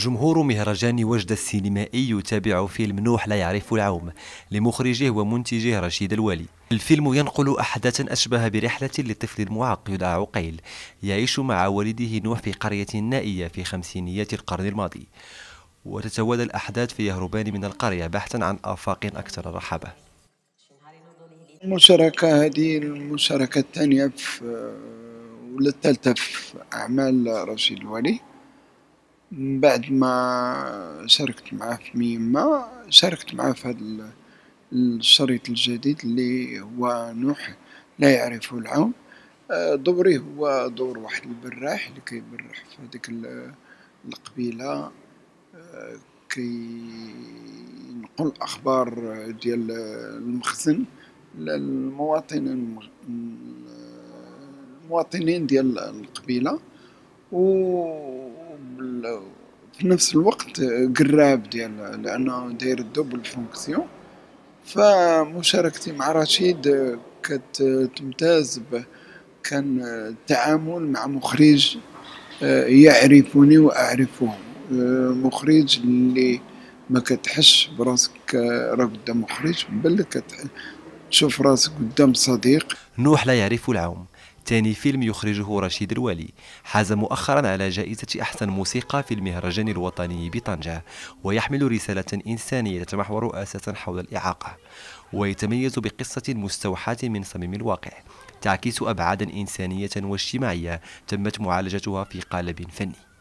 جمهور مهرجان وجدة السينمائي يتابع فيلم نوح لا يعرف العوم لمخرجه ومنتجه رشيد الوالي. الفيلم ينقل أحداثا أشبه برحلة لطفل معاق يدعى عقيل يعيش مع والده نوح في قرية نائية في خمسينيات القرن الماضي. وتتوالى الأحداث فيهربان من القرية بحثا عن آفاق أكثر رحابة. المشاركة هذه المشاركة الثانية في ولا الثالثة في أعمال رشيد الوالي. من بعد ما شاركت معاه في ميمة شاركت معاه في هذا الشريط الجديد اللي هو نوح لا يعرف العون. دوري هو دور واحد البراح اللي كيبرح في هذيك القبيلة. كي نقول أخبار ديال المخزن للمواطنين المواطنين ديال القبيلة. و في نفس الوقت قراب ديال لأنه داير ال double fonction فمشاركتي مع رشيد كانت تمتاز كان التعامل مع مخرج يعرفني وأعرفه مخرج اللي ما كتحش براسك راه قدام مخرج بل كتشوف راسك قدام صديق. نوح لا يعرف العوم. ثاني فيلم يخرجه رشيد الوالي. حاز مؤخرا على جائزة أحسن موسيقى في المهرجان الوطني بطنجة ويحمل رسالة إنسانية تتمحور أساسا حول الإعاقة ويتميز بقصة مستوحاة من صميم الواقع. تعكس أبعادا إنسانية واجتماعية تمت معالجتها في قالب فني.